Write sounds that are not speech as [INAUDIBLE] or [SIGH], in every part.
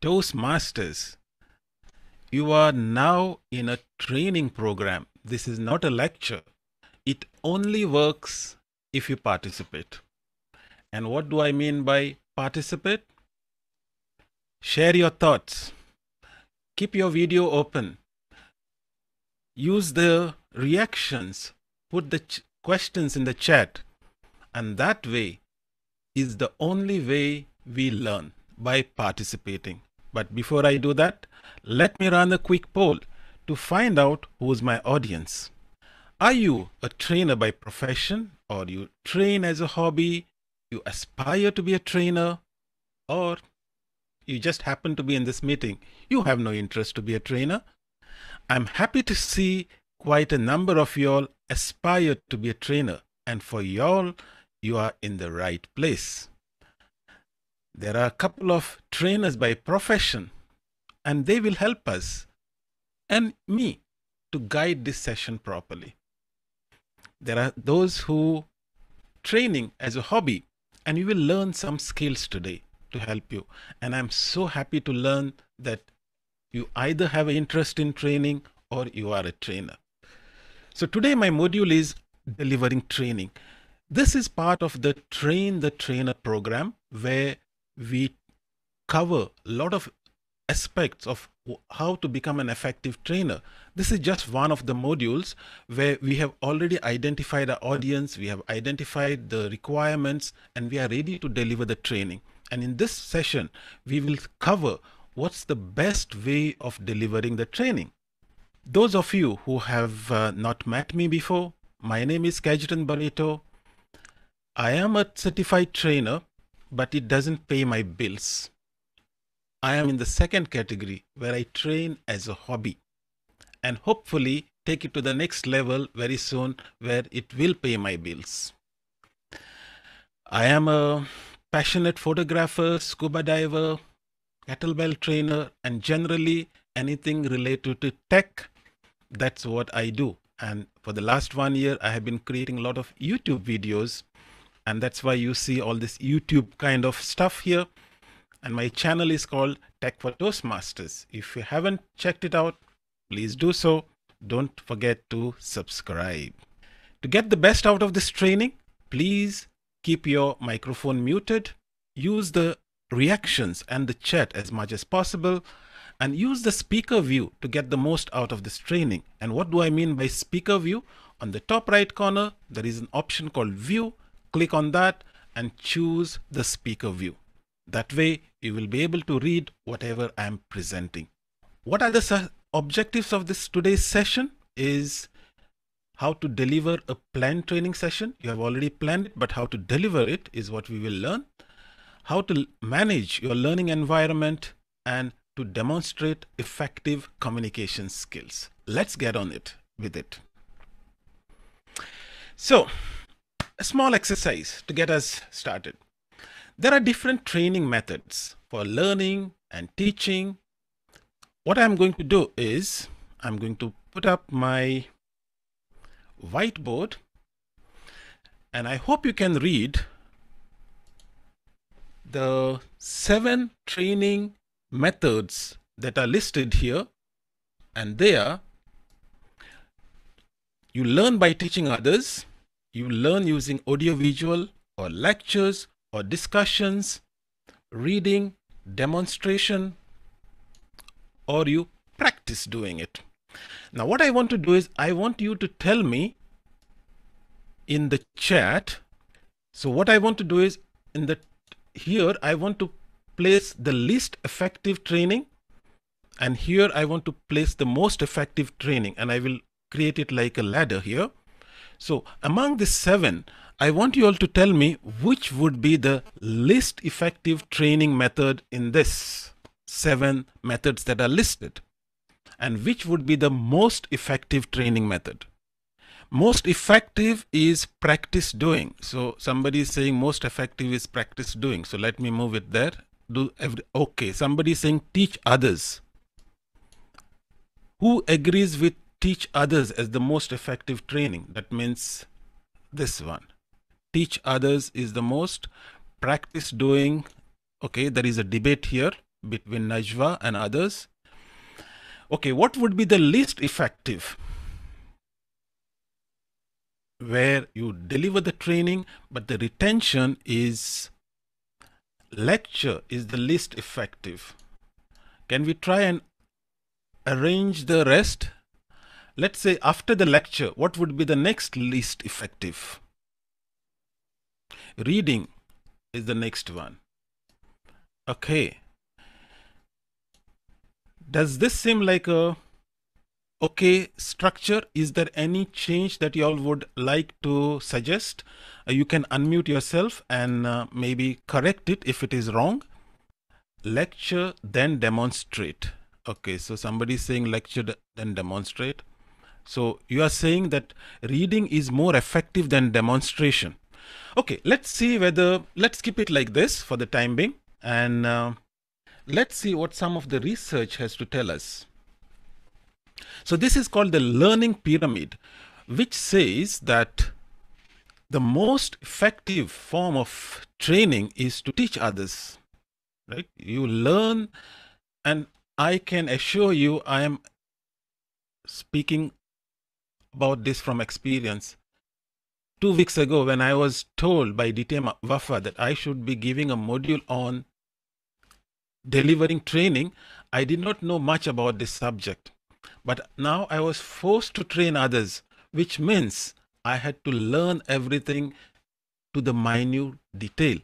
Toastmasters. You are now in a training program. This is not a lecture. It only works if you participate. And what do I mean by participate? Share your thoughts. Keep your video open. Use the reactions. Put the ch- questions in the chat. And that way is the only way we learn by participating. But before I do that, let me run a quick poll to find out who's my audience. Are you a trainer by profession or you train as a hobby? You aspire to be a trainer or you just happen to be in this meeting. You have no interest to be a trainer. I'm happy to see quite a number of y'all aspire to be a trainer. And for y'all, you are in the right place. There are a couple of trainers by profession, and they will help us and me to guide this session properly. There are those who training as a hobby, and you will learn some skills today to help you. And I'm so happy to learn that you either have an interest in training or you are a trainer. So today my module is delivering training. This is part of the Train the Trainer program where we cover a lot of aspects of how to become an effective trainer. This is just one of the modules where we have already identified our audience, we have identified the requirements, and we are ready to deliver the training. And in this session, we will cover what's the best way of delivering the training. Those of you who have uh, not met me before, my name is Kajran Barito. I am a certified trainer, but it doesn't pay my bills. I am in the second category where I train as a hobby and hopefully take it to the next level very soon where it will pay my bills. I am a passionate photographer, scuba diver, kettlebell trainer, and generally anything related to tech. That's what I do. And for the last one year, I have been creating a lot of YouTube videos and that's why you see all this YouTube kind of stuff here. And my channel is called Tech for Toastmasters. If you haven't checked it out, please do so. Don't forget to subscribe. To get the best out of this training, please keep your microphone muted. Use the reactions and the chat as much as possible and use the speaker view to get the most out of this training. And what do I mean by speaker view? On the top right corner, there is an option called view click on that and choose the speaker view. That way you will be able to read whatever I'm presenting. What are the objectives of this today's session is how to deliver a planned training session. You have already planned it, but how to deliver it is what we will learn. How to manage your learning environment and to demonstrate effective communication skills. Let's get on it with it. So, a small exercise to get us started. There are different training methods for learning and teaching. What I'm going to do is I'm going to put up my whiteboard and I hope you can read the seven training methods that are listed here and they are you learn by teaching others you learn using audiovisual or lectures or discussions, reading, demonstration, or you practice doing it. Now, what I want to do is I want you to tell me in the chat. So, what I want to do is in the here I want to place the least effective training, and here I want to place the most effective training, and I will create it like a ladder here. So among the seven, I want you all to tell me which would be the least effective training method in this seven methods that are listed and which would be the most effective training method. Most effective is practice doing. So somebody is saying most effective is practice doing. So let me move it there. Do every, okay. Somebody is saying teach others. Who agrees with teach others as the most effective training. That means this one. Teach others is the most practice doing. Okay, there is a debate here between Najwa and others. Okay, what would be the least effective? Where you deliver the training, but the retention is lecture is the least effective. Can we try and arrange the rest? Let's say after the lecture, what would be the next least effective? Reading is the next one. Okay. Does this seem like a okay structure? Is there any change that you all would like to suggest? Uh, you can unmute yourself and uh, maybe correct it if it is wrong. Lecture, then demonstrate. Okay, so somebody is saying lecture, then demonstrate. So you are saying that reading is more effective than demonstration. Okay, let's see whether, let's keep it like this for the time being. And uh, let's see what some of the research has to tell us. So this is called the learning pyramid, which says that the most effective form of training is to teach others. Right? You learn, and I can assure you, I am speaking about this from experience. Two weeks ago, when I was told by DTM Wafa that I should be giving a module on delivering training, I did not know much about this subject. But now I was forced to train others, which means I had to learn everything to the minute detail.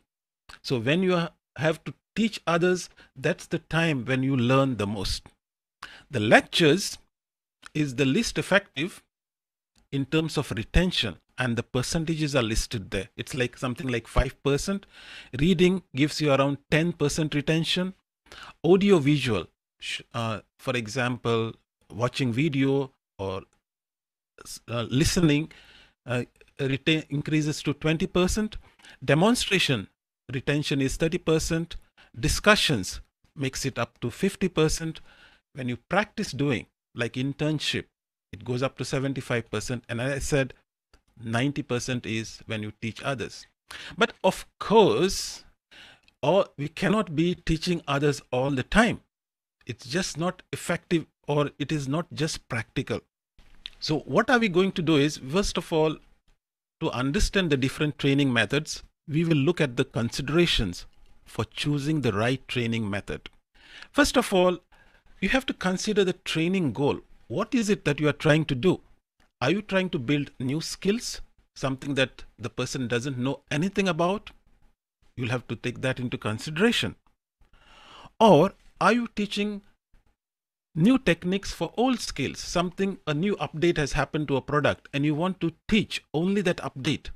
So when you have to teach others, that's the time when you learn the most. The lectures is the least effective in terms of retention and the percentages are listed there. It's like something like 5%. Reading gives you around 10% retention. Audio visual, uh, for example, watching video or uh, listening uh, retain increases to 20%. Demonstration retention is 30%. Discussions makes it up to 50%. When you practice doing, like internship, it goes up to 75%. And as I said, 90% is when you teach others. But of course, all, we cannot be teaching others all the time. It's just not effective or it is not just practical. So what are we going to do is, first of all, to understand the different training methods, we will look at the considerations for choosing the right training method. First of all, you have to consider the training goal. What is it that you are trying to do? Are you trying to build new skills? Something that the person doesn't know anything about? You'll have to take that into consideration. Or are you teaching new techniques for old skills? Something, a new update has happened to a product and you want to teach only that update.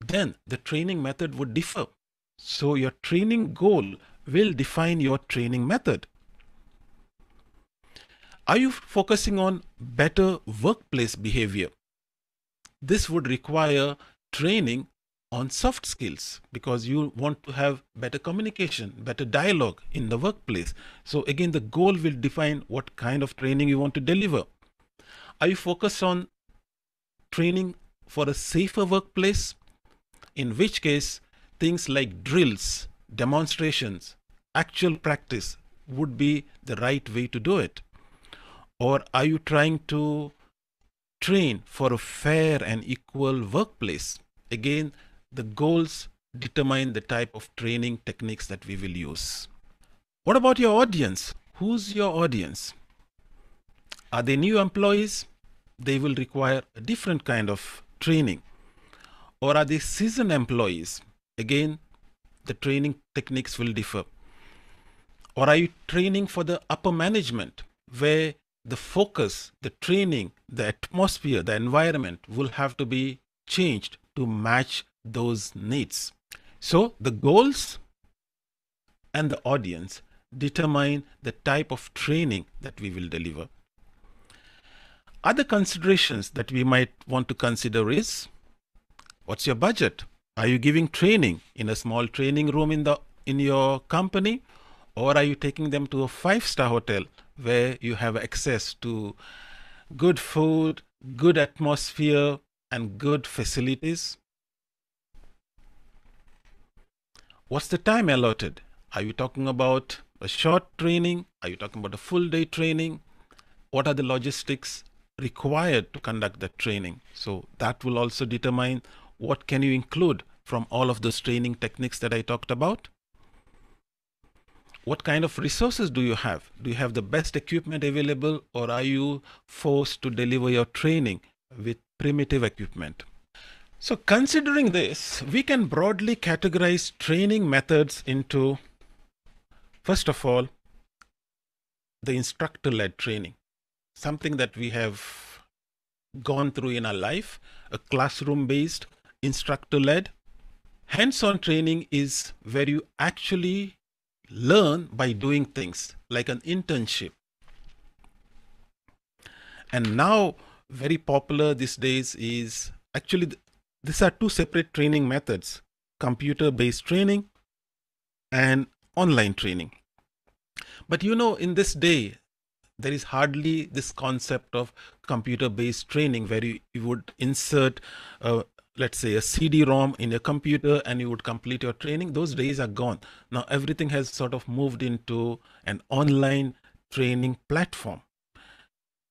Then the training method would differ. So your training goal will define your training method. Are you focusing on better workplace behavior? This would require training on soft skills because you want to have better communication, better dialogue in the workplace. So again, the goal will define what kind of training you want to deliver. Are you focused on training for a safer workplace? In which case, things like drills, demonstrations, actual practice would be the right way to do it. Or are you trying to train for a fair and equal workplace? Again, the goals determine the type of training techniques that we will use. What about your audience? Who's your audience? Are they new employees? They will require a different kind of training. Or are they seasoned employees? Again, the training techniques will differ. Or are you training for the upper management where the focus, the training, the atmosphere, the environment will have to be changed to match those needs. So the goals and the audience determine the type of training that we will deliver. Other considerations that we might want to consider is what's your budget? Are you giving training in a small training room in the in your company or are you taking them to a five star hotel where you have access to good food, good atmosphere and good facilities? What's the time allotted? Are you talking about a short training? Are you talking about a full day training? What are the logistics required to conduct that training? So that will also determine what can you include from all of those training techniques that I talked about. What kind of resources do you have? Do you have the best equipment available or are you forced to deliver your training with primitive equipment? So considering this, we can broadly categorize training methods into, first of all, the instructor-led training, something that we have gone through in our life, a classroom-based, instructor-led. Hands-on training is where you actually learn by doing things, like an internship. And now, very popular these days is actually these are two separate training methods computer based training and online training. But you know, in this day, there is hardly this concept of computer based training where you, you would insert, uh, let's say, a CD ROM in a computer and you would complete your training. Those days are gone. Now, everything has sort of moved into an online training platform.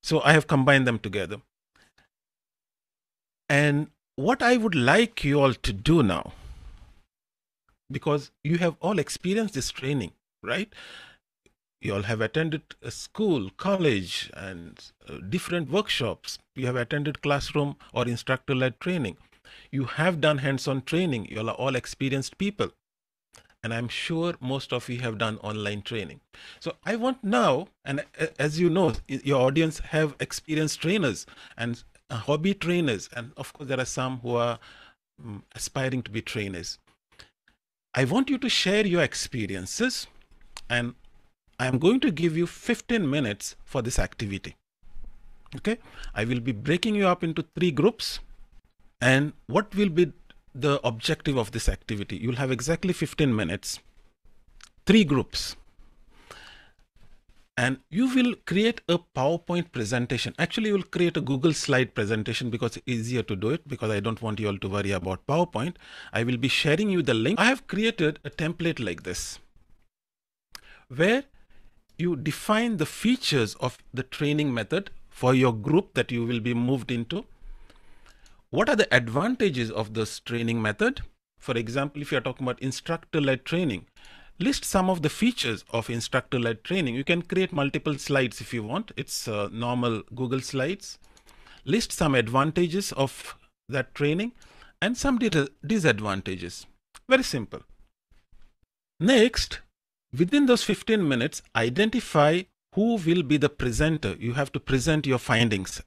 So, I have combined them together. And what I would like you all to do now, because you have all experienced this training, right? You all have attended a school, college, and uh, different workshops. You have attended classroom or instructor led training. You have done hands on training. You are all experienced people. And I'm sure most of you have done online training. So I want now, and as you know, your audience have experienced trainers and uh, hobby trainers, and of course, there are some who are um, aspiring to be trainers. I want you to share your experiences, and I am going to give you 15 minutes for this activity. Okay, I will be breaking you up into three groups, and what will be the objective of this activity? You'll have exactly 15 minutes, three groups and you will create a PowerPoint presentation. Actually, you will create a Google slide presentation because it's easier to do it because I don't want you all to worry about PowerPoint. I will be sharing you the link. I have created a template like this where you define the features of the training method for your group that you will be moved into. What are the advantages of this training method? For example, if you're talking about instructor-led training, list some of the features of instructor-led training. You can create multiple slides if you want. It's uh, normal Google Slides. List some advantages of that training and some disadvantages. Very simple. Next, within those 15 minutes, identify who will be the presenter. You have to present your findings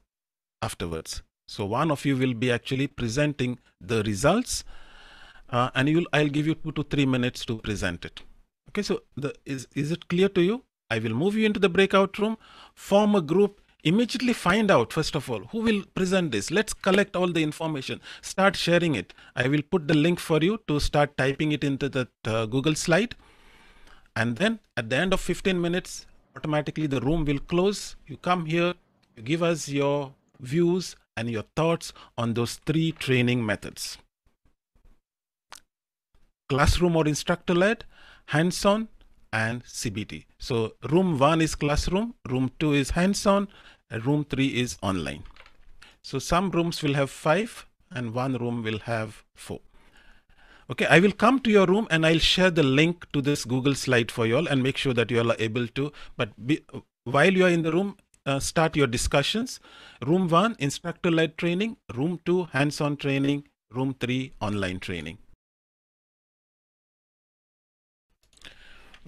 afterwards. So one of you will be actually presenting the results uh, and you'll, I'll give you two to three minutes to present it. Okay, so the, is, is it clear to you? I will move you into the breakout room, form a group, immediately find out, first of all, who will present this. Let's collect all the information, start sharing it. I will put the link for you to start typing it into the uh, Google slide. And then at the end of 15 minutes, automatically the room will close. You come here, you give us your views and your thoughts on those three training methods. Classroom or instructor led, hands-on and CBT. So room one is classroom, room two is hands-on, room three is online. So some rooms will have five and one room will have four. Okay, I will come to your room and I'll share the link to this Google slide for you all and make sure that you all are able to. But be, while you are in the room, uh, start your discussions. Room one, instructor led training. Room two, hands on training. Room three, online training.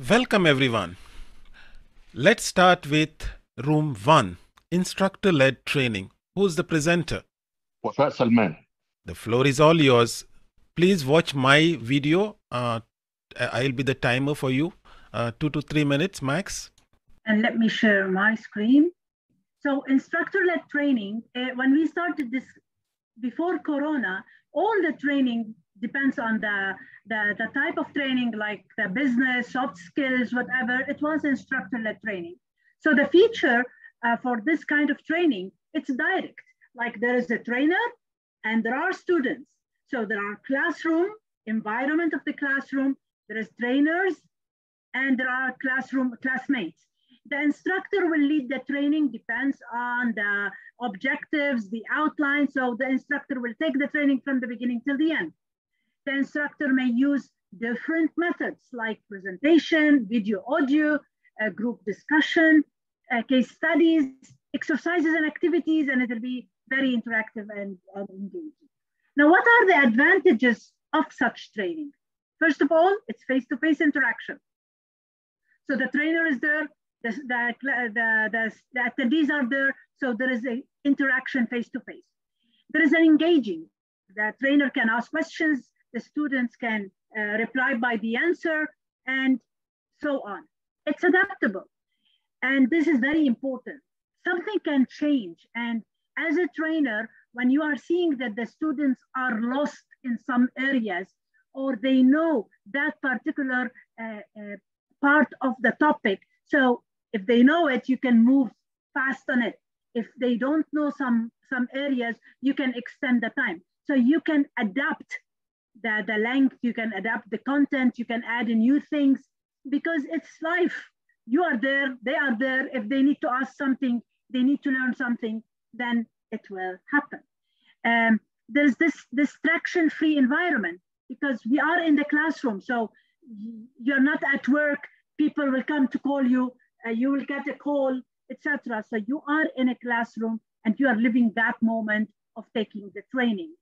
Welcome everyone. Let's start with room one, instructor led training. Who's the presenter? Wafa Salman. The floor is all yours. Please watch my video. Uh, I'll be the timer for you. Uh, two to three minutes max. And let me share my screen. So instructor led training, uh, when we started this before Corona, all the training depends on the, the, the type of training, like the business, soft skills, whatever, it was instructor-led training. So the feature uh, for this kind of training, it's direct. Like there is a trainer and there are students. So there are classroom, environment of the classroom, there is trainers, and there are classroom classmates. The instructor will lead the training, depends on the objectives, the outline. So the instructor will take the training from the beginning till the end. The instructor may use different methods like presentation, video, audio, group discussion, uh, case studies, exercises and activities, and it'll be very interactive and, and engaging. Now, what are the advantages of such training? First of all, it's face-to-face -face interaction. So the trainer is there, the, the, the, the, attendees are there, so there is an interaction face-to-face. -face. There is an engaging. The trainer can ask questions, the students can uh, reply by the answer, and so on. It's adaptable. And this is very important. Something can change. And as a trainer, when you are seeing that the students are lost in some areas, or they know that particular uh, uh, part of the topic. So if they know it, you can move fast on it. If they don't know some, some areas, you can extend the time. So you can adapt the, the length, you can adapt the content, you can add new things because it's life. You are there, they are there. If they need to ask something, they need to learn something, then it will happen. Um, there's this distraction-free environment because we are in the classroom. So you're not at work, people will come to call you, uh, you will get a call, etc. So you are in a classroom and you are living that moment of taking the training.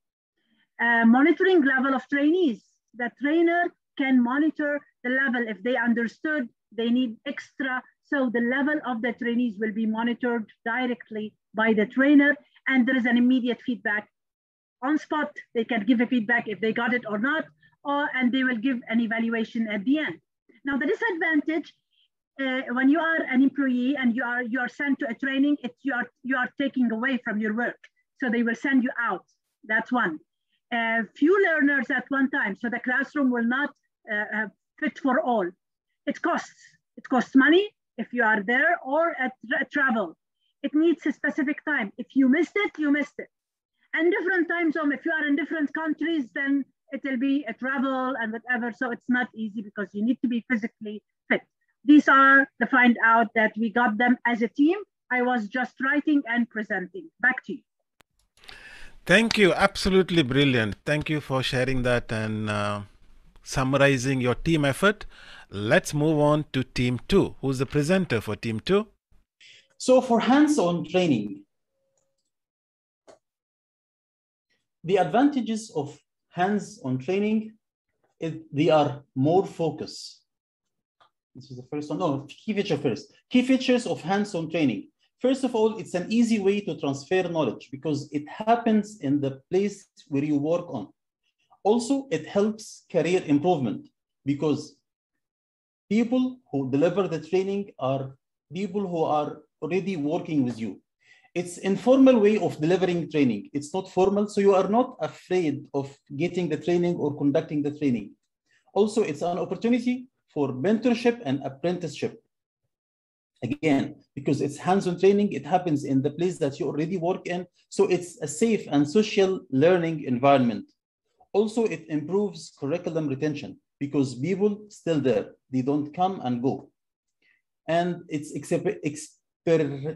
Uh, monitoring level of trainees. The trainer can monitor the level if they understood, they need extra. So the level of the trainees will be monitored directly by the trainer and there is an immediate feedback on spot. They can give a feedback if they got it or not, or, and they will give an evaluation at the end. Now the disadvantage, uh, when you are an employee and you are, you are sent to a training, it's, you, are, you are taking away from your work. So they will send you out, that's one. Uh, few learners at one time, so the classroom will not uh, fit for all. It costs, it costs money if you are there or at tra travel. It needs a specific time. If you missed it, you missed it. And different time zone, if you are in different countries, then it will be a travel and whatever. So it's not easy because you need to be physically fit. These are the find out that we got them as a team. I was just writing and presenting. Back to you. Thank you. Absolutely brilliant. Thank you for sharing that and uh, summarizing your team effort. Let's move on to team two. Who's the presenter for team two? So for hands-on training, the advantages of hands-on training is they are more focus. This is the first one. No, key feature first. Key features of hands-on training. First of all, it's an easy way to transfer knowledge because it happens in the place where you work on. Also, it helps career improvement because people who deliver the training are people who are already working with you. It's informal way of delivering training. It's not formal, so you are not afraid of getting the training or conducting the training. Also, it's an opportunity for mentorship and apprenticeship. Again, because it's hands-on training, it happens in the place that you already work in. So it's a safe and social learning environment. Also, it improves curriculum retention because people still there, they don't come and go. And it's exper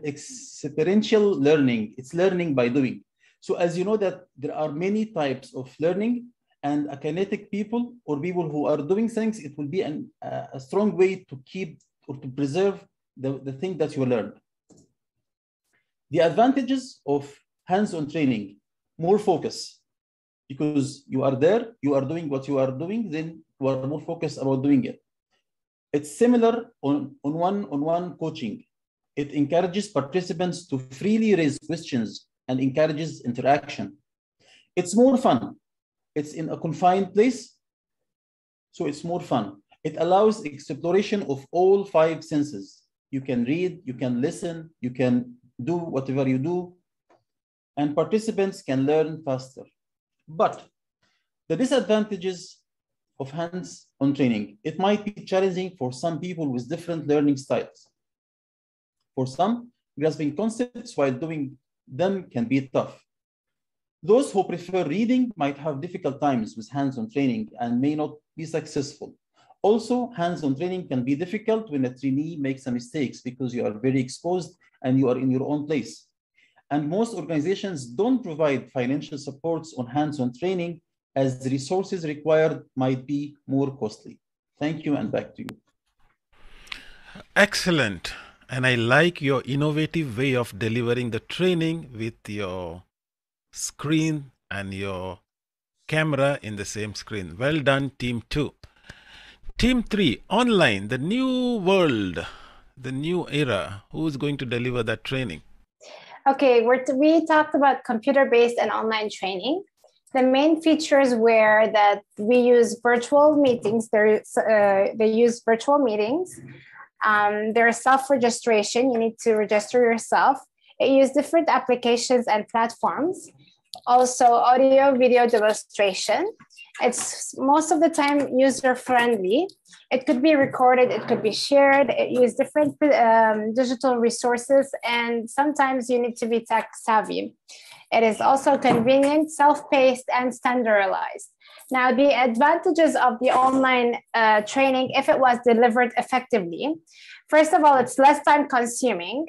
experiential learning. It's learning by doing. So as you know that there are many types of learning and a kinetic people or people who are doing things, it will be an, uh, a strong way to keep or to preserve the, the thing that you learned. The advantages of hands-on training, more focus, because you are there, you are doing what you are doing, then you are more focused about doing it. It's similar on, on one-on-one -on -one coaching. It encourages participants to freely raise questions and encourages interaction. It's more fun. It's in a confined place, so it's more fun. It allows exploration of all five senses. You can read, you can listen, you can do whatever you do, and participants can learn faster. But the disadvantages of hands-on training, it might be challenging for some people with different learning styles. For some, grasping concepts while doing them can be tough. Those who prefer reading might have difficult times with hands-on training and may not be successful. Also, hands-on training can be difficult when a trainee makes some mistakes because you are very exposed and you are in your own place. And most organizations don't provide financial supports on hands-on training as the resources required might be more costly. Thank you and back to you. Excellent. And I like your innovative way of delivering the training with your screen and your camera in the same screen. Well done, team two. Team three, online, the new world, the new era. Who's going to deliver that training? Okay, we talked about computer-based and online training. The main features were that we use virtual meetings. Uh, they use virtual meetings. Um, there's self-registration. You need to register yourself. It uses different applications and platforms. Also, audio video demonstration. It's most of the time user friendly. It could be recorded, it could be shared, it uses different um, digital resources, and sometimes you need to be tech savvy. It is also convenient, self paced, and standardized. Now, the advantages of the online uh, training, if it was delivered effectively, first of all, it's less time consuming.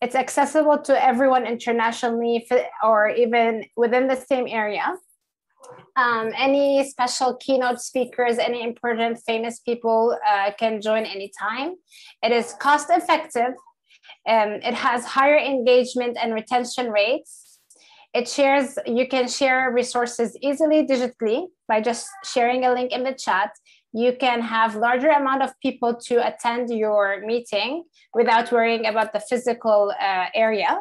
It's accessible to everyone internationally or even within the same area um, any special keynote speakers, any important famous people uh, can join anytime. It is cost effective. Um, it has higher engagement and retention rates. It shares, you can share resources easily digitally by just sharing a link in the chat. You can have larger amount of people to attend your meeting without worrying about the physical uh, area.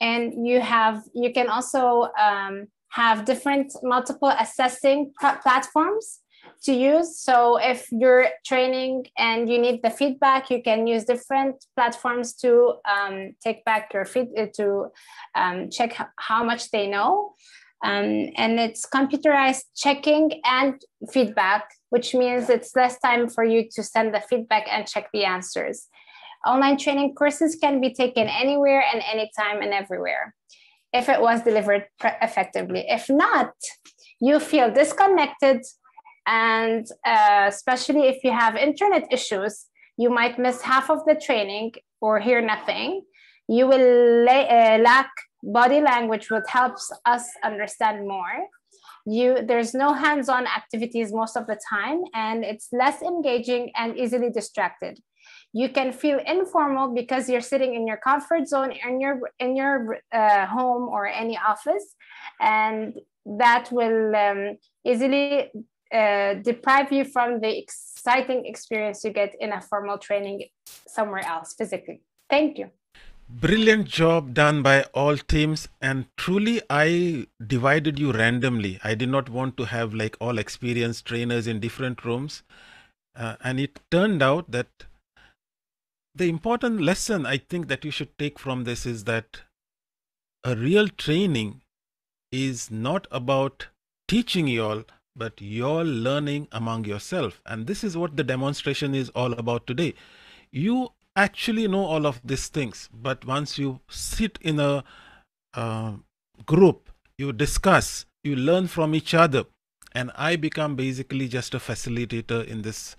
And you have, you can also um, have different multiple assessing platforms to use. So if you're training and you need the feedback, you can use different platforms to um, take back your feed uh, to um, check how much they know. Um, and it's computerized checking and feedback, which means it's less time for you to send the feedback and check the answers. Online training courses can be taken anywhere and anytime and everywhere if it was delivered effectively. If not, you feel disconnected, and uh, especially if you have internet issues, you might miss half of the training or hear nothing. You will lay, uh, lack body language, which helps us understand more. You, there's no hands-on activities most of the time, and it's less engaging and easily distracted. You can feel informal because you're sitting in your comfort zone in your in your uh, home or any office and that will um, easily uh, deprive you from the exciting experience you get in a formal training somewhere else physically. Thank you Brilliant job done by all teams. And truly, I divided you randomly. I did not want to have like all experienced trainers in different rooms. Uh, and it turned out that the important lesson I think that you should take from this is that a real training is not about teaching you all, but you're learning among yourself. And this is what the demonstration is all about today. You actually know all of these things, but once you sit in a uh, group, you discuss, you learn from each other, and I become basically just a facilitator in this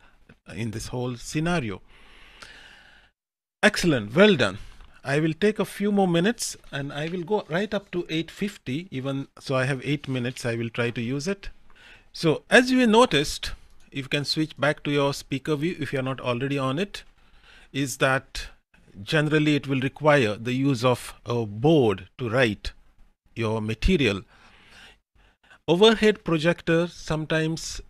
in this whole scenario. Excellent. Well done. I will take a few more minutes and I will go right up to 850 even so I have 8 minutes I will try to use it. So as you noticed you can switch back to your speaker view if you are not already on it is that generally it will require the use of a board to write your material. Overhead projector sometimes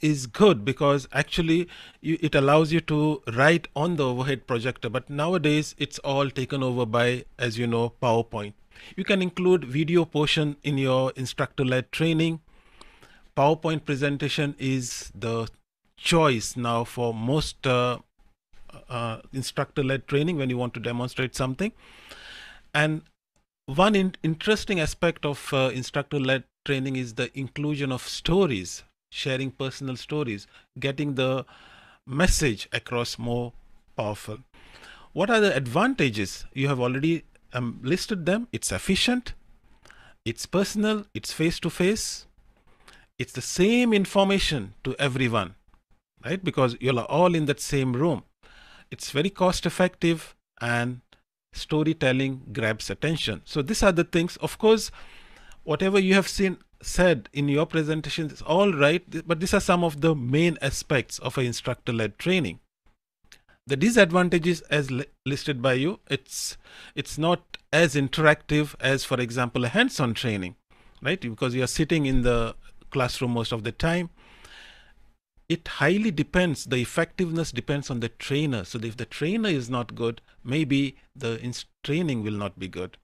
is good because actually you, it allows you to write on the overhead projector but nowadays it's all taken over by as you know PowerPoint. You can include video portion in your instructor led training. PowerPoint presentation is the choice now for most uh, uh, instructor led training when you want to demonstrate something. And one in interesting aspect of uh, instructor led training is the inclusion of stories sharing personal stories, getting the message across more powerful. What are the advantages? You have already um, listed them. It's efficient, it's personal, it's face to face, it's the same information to everyone. right? Because you're all in that same room. It's very cost effective and storytelling grabs attention. So these are the things, of course, whatever you have seen said in your presentation is all right, but these are some of the main aspects of an instructor led training. The disadvantages as li listed by you, it's it's not as interactive as, for example, a hands-on training, right? Because you are sitting in the classroom most of the time. It highly depends, the effectiveness depends on the trainer. So if the trainer is not good, maybe the training will not be good.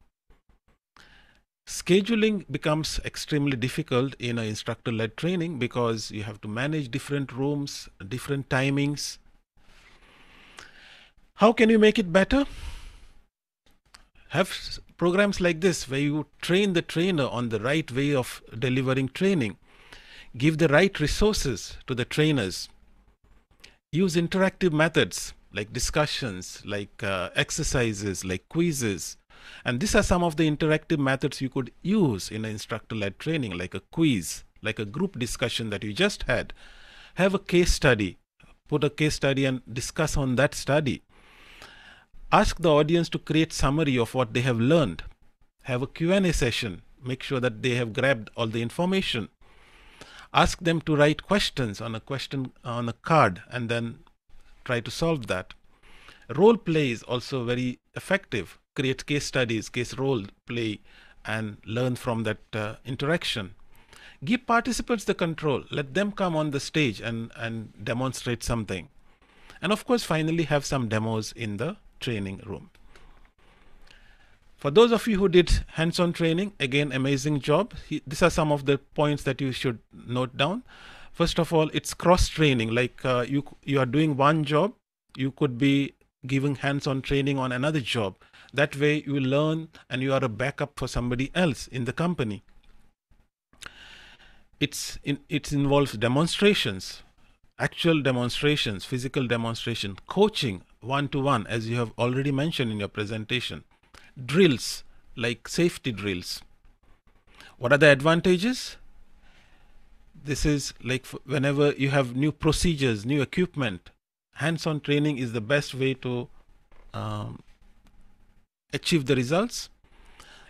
Scheduling becomes extremely difficult in an instructor led training because you have to manage different rooms, different timings. How can you make it better? Have programs like this where you train the trainer on the right way of delivering training. Give the right resources to the trainers. Use interactive methods like discussions, like uh, exercises, like quizzes and these are some of the interactive methods you could use in an instructor-led training, like a quiz, like a group discussion that you just had. Have a case study, put a case study and discuss on that study. Ask the audience to create summary of what they have learned. Have a Q&A session. Make sure that they have grabbed all the information. Ask them to write questions on a question on a card and then try to solve that. Role play is also very effective create case studies, case role play, and learn from that uh, interaction. Give participants the control. Let them come on the stage and, and demonstrate something. And of course, finally, have some demos in the training room. For those of you who did hands-on training, again, amazing job. He, these are some of the points that you should note down. First of all, it's cross-training. Like uh, you, you are doing one job, you could be giving hands-on training on another job. That way you learn and you are a backup for somebody else in the company. It's in, it involves demonstrations, actual demonstrations, physical demonstration, coaching one-to-one, as you have already mentioned in your presentation, drills like safety drills. What are the advantages? This is like whenever you have new procedures, new equipment, hands-on training is the best way to um, achieve the results.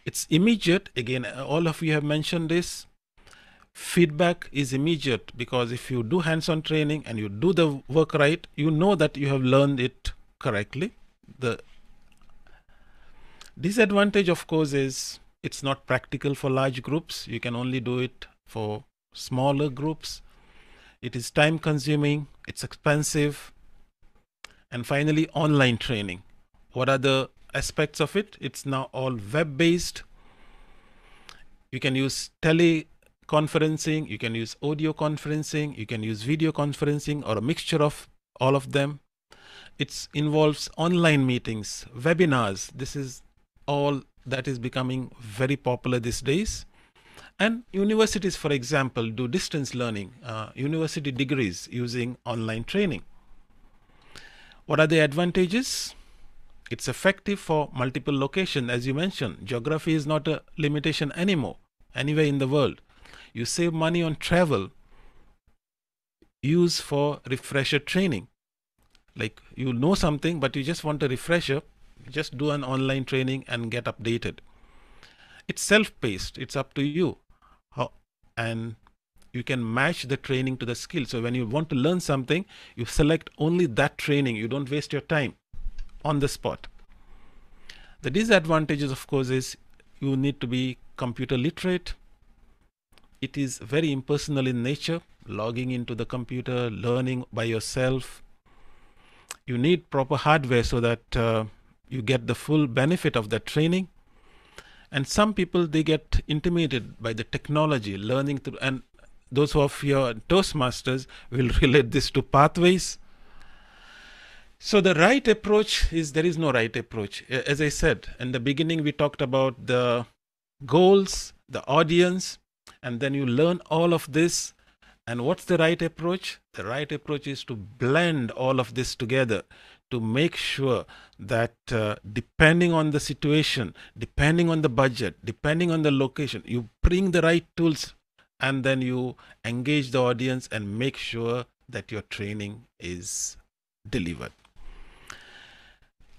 It's immediate. Again, all of you have mentioned this. Feedback is immediate because if you do hands-on training and you do the work right, you know that you have learned it correctly. The disadvantage, of course, is it's not practical for large groups. You can only do it for smaller groups. It is time consuming, it's expensive. And finally, online training. What are the aspects of it. It's now all web based. You can use teleconferencing, you can use audio conferencing, you can use video conferencing or a mixture of all of them. It involves online meetings, webinars. This is all that is becoming very popular these days. And universities, for example, do distance learning, uh, university degrees using online training. What are the advantages? It's effective for multiple locations, as you mentioned. Geography is not a limitation anymore, anywhere in the world. You save money on travel, use for refresher training. Like you know something, but you just want a refresher, just do an online training and get updated. It's self-paced. It's up to you. And you can match the training to the skill. So when you want to learn something, you select only that training. You don't waste your time on the spot. The disadvantages, of course, is you need to be computer literate. It is very impersonal in nature, logging into the computer, learning by yourself. You need proper hardware so that uh, you get the full benefit of that training. And some people, they get intimidated by the technology, learning through, and those of your Toastmasters will [LAUGHS] relate this to pathways so the right approach is there is no right approach. As I said in the beginning, we talked about the goals, the audience, and then you learn all of this. And what's the right approach? The right approach is to blend all of this together to make sure that uh, depending on the situation, depending on the budget, depending on the location, you bring the right tools and then you engage the audience and make sure that your training is delivered.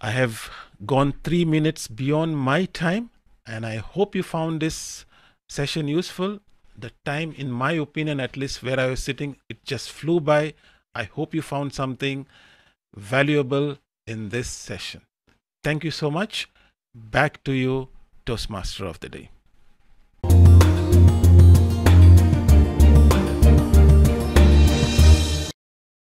I have gone three minutes beyond my time, and I hope you found this session useful. The time, in my opinion, at least where I was sitting, it just flew by. I hope you found something valuable in this session. Thank you so much. Back to you, Toastmaster of the Day.